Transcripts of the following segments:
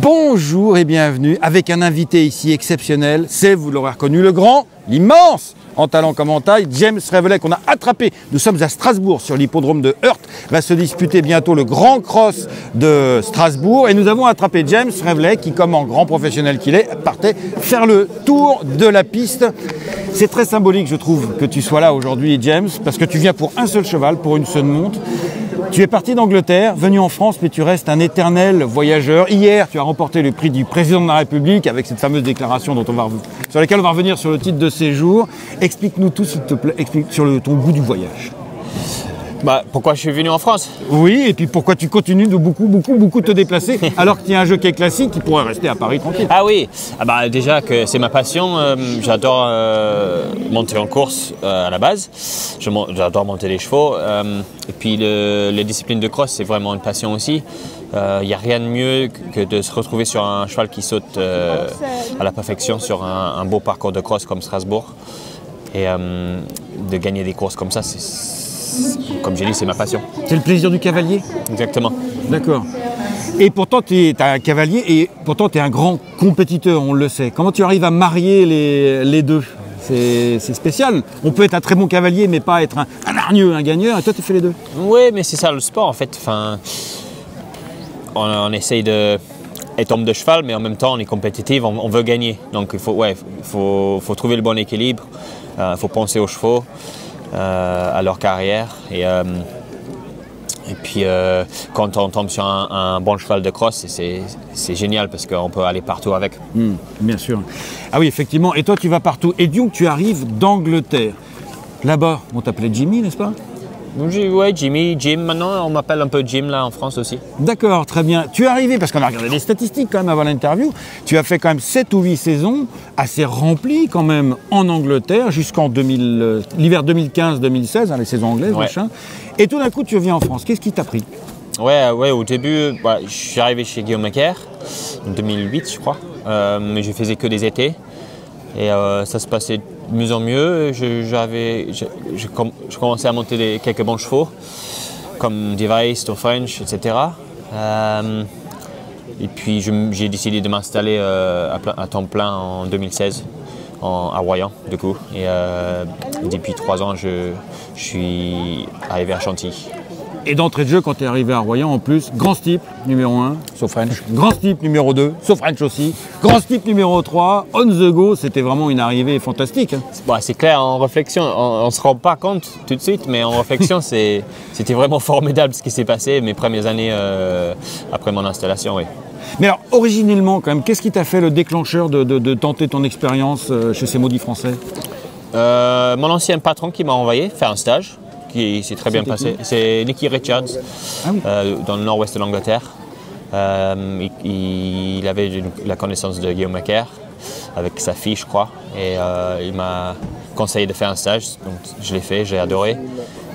Bonjour et bienvenue avec un invité ici exceptionnel. C'est, vous l'aurez reconnu, le grand, l'immense, en talent comme en taille, James Revelet qu'on a attrapé. Nous sommes à Strasbourg sur l'hippodrome de Heurt. Va se disputer bientôt le grand cross de Strasbourg. Et nous avons attrapé James Revelet qui, comme en grand professionnel qu'il est, partait faire le tour de la piste. C'est très symbolique, je trouve, que tu sois là aujourd'hui, James, parce que tu viens pour un seul cheval, pour une seule montre. Tu es parti d'Angleterre, venu en France, mais tu restes un éternel voyageur. Hier, tu as remporté le prix du président de la République avec cette fameuse déclaration dont on va, sur laquelle on va revenir sur le titre de séjour. Explique-nous tout, s'il te plaît, explique sur ton goût du voyage. Bah, pourquoi je suis venu en France Oui, et puis pourquoi tu continues de beaucoup, beaucoup, beaucoup te déplacer alors qu'il y a un jeu qui est classique qui pourrait rester à Paris tranquille Ah oui, ah bah, déjà que c'est ma passion. euh, j'adore euh, monter en course euh, à la base. J'adore monter les chevaux. et puis le- les disciplines de cross, c'est vraiment une passion aussi. Il n'y a rien de mieux que de se retrouver sur un cheval qui saute à la perfection sur un, un beau parcours de cross comme Strasbourg. Et de gagner des courses comme ça, c'est- comme j'ai dit, c'est ma passion. C'est le plaisir du cavalier Exactement. D'accord. Et pourtant, tu es un cavalier et pourtant, tu es un grand compétiteur, on le sait. Comment tu arrives à marier les, les deux? C'est spécial. On peut être un très bon cavalier, mais pas être un, un hargneux, un gagneur. Et toi, tu fais les deux? Oui, mais c'est ça le sport en fait. Enfin, on, on essaye de être homme de cheval, mais en même temps on est compétitif, on, on veut gagner. Donc il faut, ouais, faut, faut trouver le bon équilibre. Il faut penser aux chevaux, euh, à leur carrière. Et, euh, et puis euh, quand on tombe sur un, bon cheval de cross, c'est- c'est génial parce qu'on peut aller partout avec. Hmm, bien sûr. Ah oui, effectivement. Et toi, tu vas partout. Et donc, tu arrives d'Angleterre. Là-bas, on t'appelait Jimmy, n'est-ce pas? Ouais, Jimmy, Jim, maintenant on m'appelle un peu Jim là en France aussi. D'accord, très bien. Tu es arrivé, parce qu'on a regardé les statistiques quand même avant l'interview, tu as fait quand même 7 ou 8 saisons assez remplies quand même en Angleterre jusqu'en 2000, euh, l'hiver 2015-2016, hein, les saisons anglaises, Ouais. machin. Et tout d'un coup, tu reviens en France. Qu'est-ce qui t'a pris? Ouais, ouais, au début, bah, je suis arrivé chez Guillaume Macaire en 2008, je crois. Euh, mais je faisais que des étés. Et euh, ça se passait de mieux en mieux. Je, j'avais, je, je com- je commençais à monter quelques bons chevaux, comme Device, Stone French, etc. Euh, et puis j'ai décidé de m'installer euh, à, temps plein en 2016 en, à Royan, du coup. Et depuis trois ans, je suis arrivé à Chantilly. Et d'entrée de jeu, quand tu es arrivé à Royan, en plus, grand steep numéro 1, sauf French. Grand steep numéro 2, sauf French aussi. Grand steep numéro 3, on the go. C'était vraiment une arrivée fantastique. hein. Bon, c'est clair, en réflexion, on ne se rend pas compte tout de suite, mais en réflexion, c'est- c'était vraiment formidable ce qui s'est passé mes premières années euh, après mon installation. Oui. Mais alors, originellement, quand même, qu'est-ce qui t'a fait le déclencheur de, de- de tenter ton expérience euh, chez ces maudits français? Euh, mon ancien patron qui m'a envoyé faire un stage, qui s'est très bien passé, c'est Nicky Richards, Ah oui. euh, dans le nord-ouest de l'Angleterre. Euh, il, il avait une- la connaissance de Guillaume Macaire, avec sa fille, je crois, et euh, il m'a conseillé de faire un stage, donc je l'ai fait, j'ai adoré,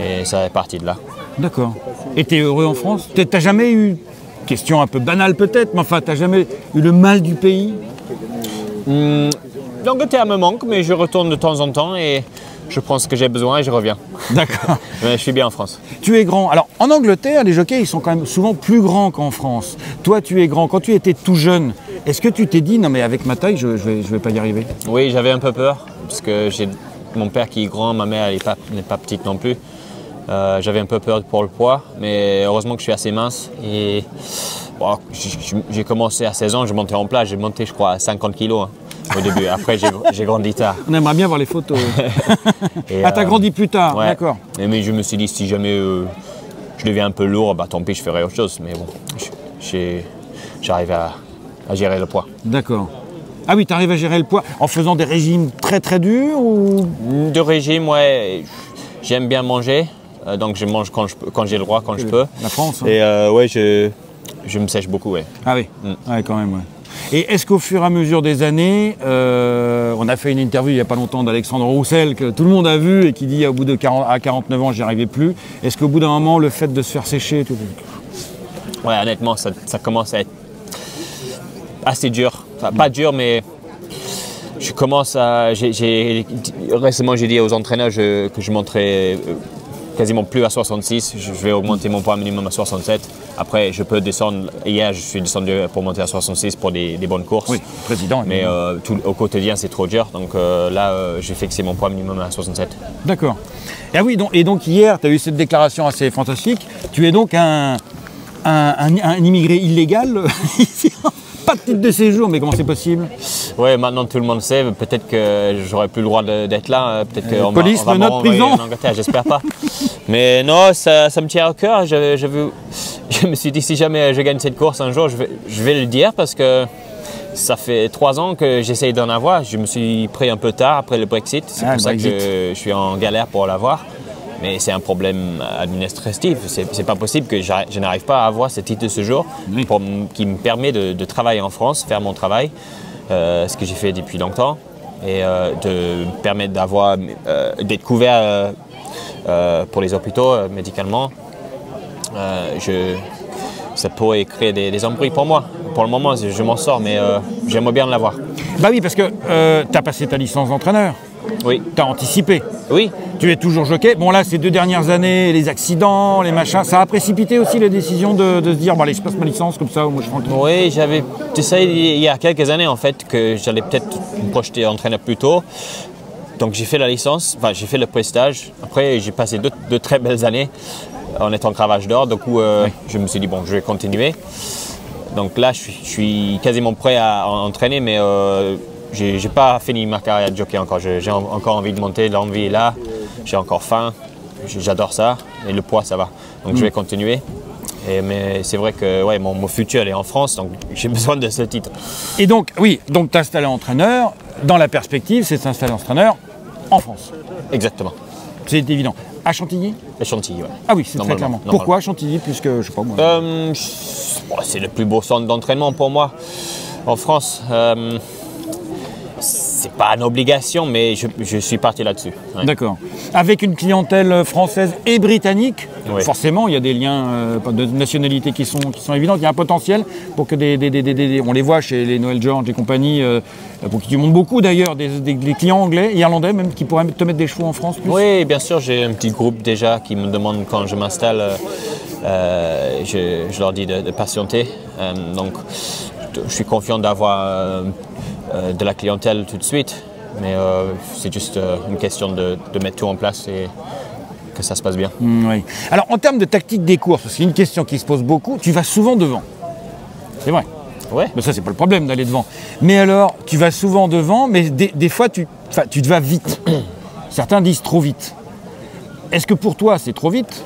et ça est parti de là. D'accord. Et t'es heureux en France? T'as jamais eu, question un peu banale peut-être, mais enfin, t'as jamais eu le mal du pays? Hmm, L'Angleterre me manque, mais je retourne de temps en temps et je prends ce que j'ai besoin et je reviens. D'accord. Mais je suis bien en France. Tu es grand. Alors, en Angleterre, les jockeys, ils sont quand même souvent plus grands qu'en France. Toi, tu es grand. Quand tu étais tout jeune, est-ce que tu t'es dit, non mais avec ma taille, je, je vais, je vais pas y arriver? Oui, j'avais un peu peur parce que j'ai mon père qui est grand, ma mère n'est pas, pas petite non plus. Euh, j'avais un peu peur pour le poids, mais heureusement que je suis assez mince. Et bon, j'ai commencé à 16 ans, je montais en plat, j'ai monté je crois à 50 kilos hein, au début. Après j'ai grandi tard. On aimerait bien voir les photos. Et, ah, t'as euh, grandi plus tard, Ouais. d'accord. Mais, je me suis dit, si jamais euh, je deviens un peu lourd, bah tant pis, je ferai autre chose. Mais bon, j'arrive à, à gérer le poids. D'accord. Ah oui, tu arrives à gérer le poids en faisant des régimes très très durs ou? De régime, ouais, j'aime bien manger. euh, donc je mange quand je peux- quand j'ai le droit, quand je peux. La France. hein. Et euh, ouais, je, je me sèche beaucoup, ouais. Ah oui, Mm. ouais, quand même. ouais. Et est-ce qu'au fur et à mesure des années, euh, on a fait une interview il n'y a pas longtemps d'Alexandre Roussel que tout le monde a vu et qui dit au bout de 40, à 49 ans, j'y arrivais plus. Est-ce qu'au bout d'un moment, le fait de se faire sécher, tout, Ouais, honnêtement, ça, commence à être assez dur. Enfin, pas dur, mais je commence à. récemment, j'ai dit aux entraîneurs que je monterais euh, quasiment plus à 66. Je vais augmenter mon poids minimum à 67. Après, je peux descendre. Hier, je suis descendu pour monter à 66 pour des, bonnes courses. Oui, président. Mais euh, tout, au quotidien, c'est trop dur. Donc euh, là, euh, j'ai fixé mon poids minimum à 67. D'accord. Et, ah oui, donc, et donc hier, tu as eu cette déclaration assez fantastique. Tu es donc un, un immigré illégal pas de titre de séjour, mais comment c'est possible Oui, maintenant tout le monde sait. Peut-être que j'aurais plus le droit d'être là. Euh, peut-être que police, va, notre prison. En Angleterre, j'espère pas. mais non, ça, me tient au cœur. Je, je, me suis dit si jamais je gagne cette course un jour, je vais, je vais le dire parce que ça fait trois ans que j'essaye d'en avoir. Je me suis pris un peu tard après le Brexit. C'est ah, pour ça que je suis en galère pour l'avoir mais c'est un problème administratif. C'est pas possible que je n'arrive pas à avoir ce titre de séjour qui me permet de, travailler en France, faire mon travail, euh, ce que j'ai fait depuis longtemps, et euh, de me permettre d'avoir euh, d'être couvert pour les hôpitaux médicalement. Je, ça pourrait créer des, des, embrouilles pour moi. Pour le moment, je, m'en sors, mais j'aimerais bien l'avoir. Bah oui, parce que tu as passé ta licence d'entraîneur. Oui. Tu as anticipé. Oui. Tu es toujours jockey. Bon, là, ces deux dernières années, les accidents, les machins, ça a précipité aussi la décision de, se dire, bon, allez, je passe ma licence comme ça, moi je tranquille. Oui, j'avais essayé il y a quelques années, en fait, que j'allais peut-être me projeter entraîneur plus tôt. Donc j'ai fait la licence, enfin j'ai fait le prestage. Après, j'ai passé deux, très belles années en étant cravage d'or. Du coup, euh, je me suis dit, bon, je vais continuer. Donc là, je suis, quasiment prêt à entraîner, mais euh, j'ai pas fini ma carrière de jockey encore. J'ai encore envie de monter, l'envie est là, j'ai encore faim, j'adore ça, et le poids ça va. Donc je vais mm. continuer. mais c'est vrai que ouais, mon, futur est en France, donc j'ai besoin de ce titre. Et donc, oui, donc t'installer entraîneur, dans la perspective, c'est s'installer entraîneur en France. Exactement. C'est évident. À Chantilly? À Chantilly, oui. Ah oui, c'est très clairement. Pourquoi Chantilly, puisque je sais pas moi euh, C'est le plus beau centre d'entraînement pour moi en France. Euh, c'est pas une obligation, mais je, suis parti là-dessus. D'accord. Avec une clientèle française et britannique, forcément, il y a des liens euh, de nationalité qui sont, qui sont évidents. Il y a un potentiel pour que des, on les voit chez les Noël George et compagnie, euh, pour qui du monde beaucoup d'ailleurs, des, clients anglais, irlandais même, qui pourraient te mettre des chevaux en France. Oui, bien sûr, j'ai un petit groupe déjà qui me demande quand je m'installe, euh, je, leur dis de, patienter. donc, je suis confiant d'avoir euh, de la clientèle tout de suite, mais euh, c'est juste euh, une question de, mettre tout en place et que ça se passe bien. Mm, oui. Alors en termes de tactique des courses, c'est une question qui se pose beaucoup, tu vas souvent devant. C'est vrai. Ouais. Mais ça, c'est pas le problème d'aller devant. Mais alors, tu vas souvent devant, mais des, fois, tu, tu te vas vite. Certains disent trop vite. Est-ce que pour toi, c'est trop vite?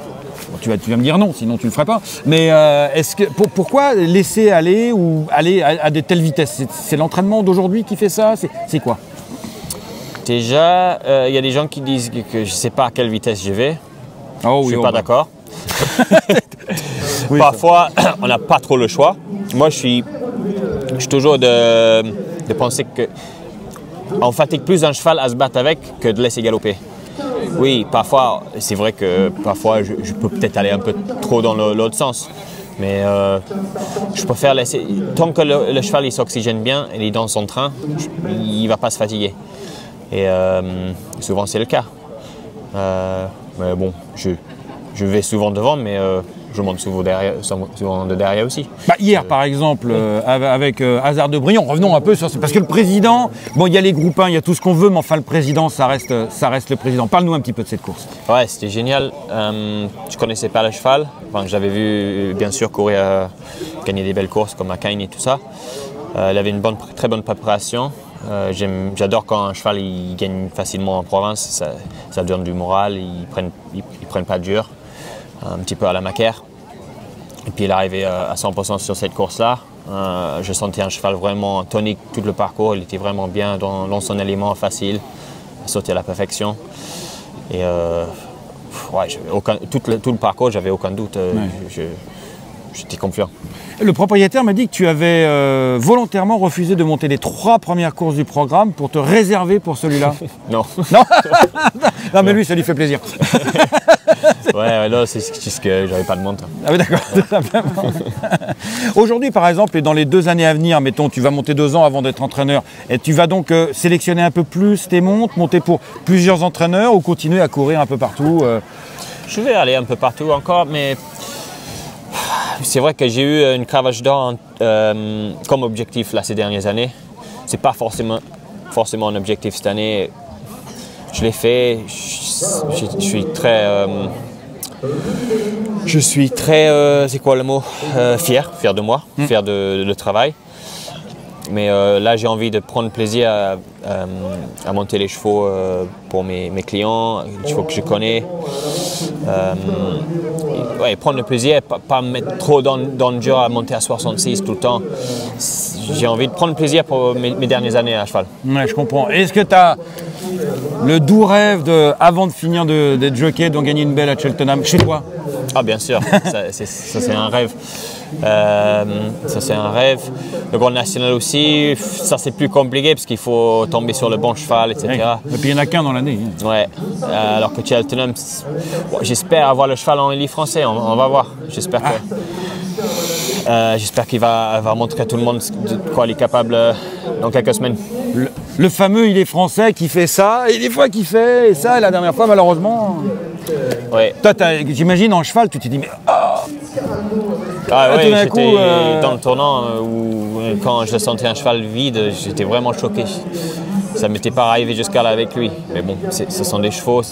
Tu, vas, tu vas me dire non, sinon tu ne le ferais pas. Mais euh, est-ce que pourquoi laisser aller ou aller à, de telles vitesses? C'est l'entraînement d'aujourd'hui qui fait ça? C'est quoi? Déjà, euh, il y a des gens qui disent que, je ne sais pas à quelle vitesse je vais. Oh, je ne suis oh, pas bah. d'accord. Parfois, on n'a pas trop le choix. Moi, je suis, je suis toujours de, de penser que on fatigue plus un cheval à se battre avec que de laisser galoper. Oui, parfois, c'est vrai que parfois je, peux peut-être aller un peu trop dans l'autre sens. Mais euh, je préfère laisser. Tant que le, cheval il s'oxygène bien, il est dans son train, il ne va pas se fatiguer. Et euh, souvent c'est le cas. Euh, mais bon, je, je, vais souvent devant, mais je monte souvent, derrière, souvent de derrière aussi. Bah, hier, par exemple, euh, avec euh, Hazard de Brion, revenons un peu sur ça. Parce que le président, bon, il y a les groupes 1, il y a tout ce qu'on veut, mais enfin, le président, ça reste, ça reste le président. Parle-nous un petit peu de cette course. Ouais, c'était génial. Euh, je connaissais pas le cheval. Enfin, J'avais vu, bien sûr, courir, gagner des belles courses comme à et tout ça. il avait une bonne, très bonne préparation. J'adore quand un cheval il gagne facilement en province, ça, ça donne du moral, ils prennent, ils, prennent pas dur un petit peu à la macaire. Et puis il est arrivé euh, à 100% sur cette course-là. Euh, je sentais un cheval vraiment tonique tout le parcours. Il était vraiment bien dans, son élément facile, sauter à la perfection. Et euh, tout, le, parcours, j'avais aucun doute. J'étais confiant. Le propriétaire m'a dit que tu avais volontairement refusé de monter les trois premières courses du programme pour te réserver pour celui-là. non. Non? Non, mais lui, ça lui fait plaisir. ouais, là, c'est ce que j'avais pas de montre. Ah oui, d'accord. Aujourd'hui, par exemple, et dans les deux années à venir, mettons, tu vas monter deux ans avant d'être entraîneur, et tu vas donc euh, sélectionner un peu plus tes montres, monter pour plusieurs entraîneurs ou continuer à courir un peu partout euh? Je vais aller un peu partout encore, mais c'est vrai que j'ai eu une cravache d'or euh, comme objectif là, ces dernières années. C'est pas forcément, forcément un objectif cette année. Je l'ai fait. Je, je suis très. euh, je suis très. euh, c'est quoi le mot? Euh, Fier, fier de moi, fier de, le travail. Mais euh, là, j'ai envie de prendre plaisir à, euh, à monter les chevaux euh, pour mes, mes clients, les chevaux que je connais. Euh, ouais, prendre le plaisir, pas, pas me mettre trop dans, dans le dur à monter à 66 tout le temps. J'ai envie de prendre plaisir pour mes, mes dernières années à cheval. Ouais, je comprends. Est-ce que tu as le doux rêve de, avant de finir de- d'être jockey, d'en gagner une belle à Cheltenham chez toi? Ah bien sûr, ça c'est un rêve. Euh, ça c'est un rêve. Le Grand National aussi, ça c'est plus compliqué parce qu'il faut tomber sur le bon cheval, etc. Et puis il n'y en a qu'un dans l'année. hein. Ouais. Euh, alors que Cheltenham, bon, j'espère avoir le cheval en élite français. On, on va voir. J'espère que. Euh, J'espère qu'il va, va montrer à tout le monde de quoi il est capable euh, dans quelques semaines. Le, le fameux il est français qui fait ça, et des fois qui fait ça, et la dernière fois malheureusement. Ouais. Toi, j'imagine en cheval, tu t'es dit, mais ah, Ah tout ouais, j'étais euh, dans le tournant euh, où euh, quand je sentais un cheval vide, j'étais vraiment choqué. Ça m'était pas arrivé jusqu'à là avec lui. Mais bon, ce sont des chevaux.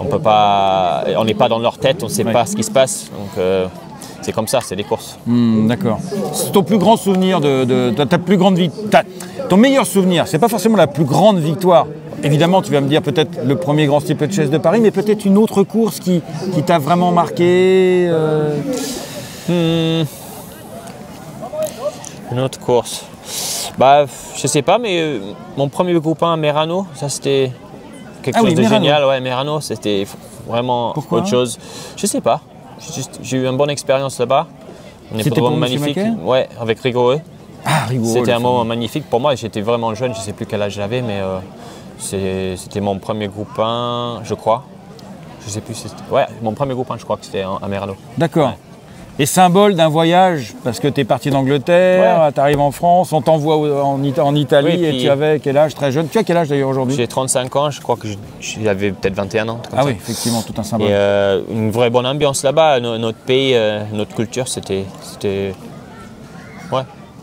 On peut pas, on n'est pas dans leur tête, on ne sait Ouais. pas ce qui se passe. Donc euh, c'est comme ça, c'est des courses. Hmm, d'accord. C'est ton plus grand souvenir de, de- de ta plus grande victoire. Ton meilleur souvenir, c'est pas forcément la plus grande victoire. Évidemment, tu vas me dire peut-être le premier grand steeple chase de Paris, mais peut-être une autre course qui, qui t'a vraiment marqué. euh, Une autre course. Bah, je sais pas, mais euh, mon premier groupe 1 à Merano, ça c'était quelque Ah chose oui, de Merano. génial. Ouais, Merano, c'était vraiment Pourquoi? autre chose. Je sais pas. J'ai eu une bonne expérience là-bas. Un hippodrome Monsieur magnifique. Ouais, avec rigoureux. Ah, rigoureux. C'était un moment magnifique pour moi. J'étais vraiment jeune, je sais plus quel âge j'avais, mais euh, c'était mon premier groupe 1, je crois. Je sais plus si c'était. Ouais, mon premier groupe 1, je crois que c'était à Merano. D'accord. Et symbole d'un voyage, parce que tu es parti d'Angleterre, Ouais. tu arrives en France, on t'envoie en, Ita- en Italie Oui, et tu avais quel âge Très jeune? Tu as quel âge d'ailleurs aujourd'hui? J'ai 35 ans, je crois que j'avais peut-être 21 ans. Ah ça. oui, effectivement, tout un symbole. Et euh, une vraie bonne ambiance là-bas. No- notre pays, euh, notre culture, c'était, c'était, ouais,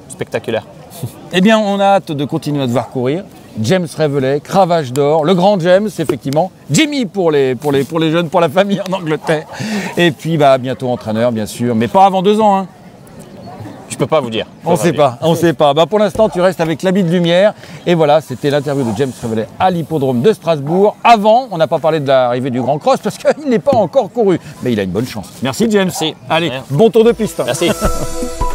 spectaculaire. Eh bien, on a hâte de continuer à te voir courir. James Revelet, Cravache d'or, le grand James, effectivement. Jimmy pour les, pour, les, pour les jeunes, pour la famille en Angleterre. Et puis, bah, bientôt entraîneur, bien sûr, mais pas avant deux ans. Hein. Je peux pas vous dire. On sait pas, on sait pas. Bah, pour l'instant, tu restes avec l'habit de lumière. Et voilà, c'était l'interview de James Revelet à l'hippodrome de Strasbourg. Avant, on n'a pas parlé de l'arrivée du Grand Cross parce qu'il n'est pas encore couru. Mais il a une bonne chance. Merci, James. Merci. Allez, bon tour de piste. Merci.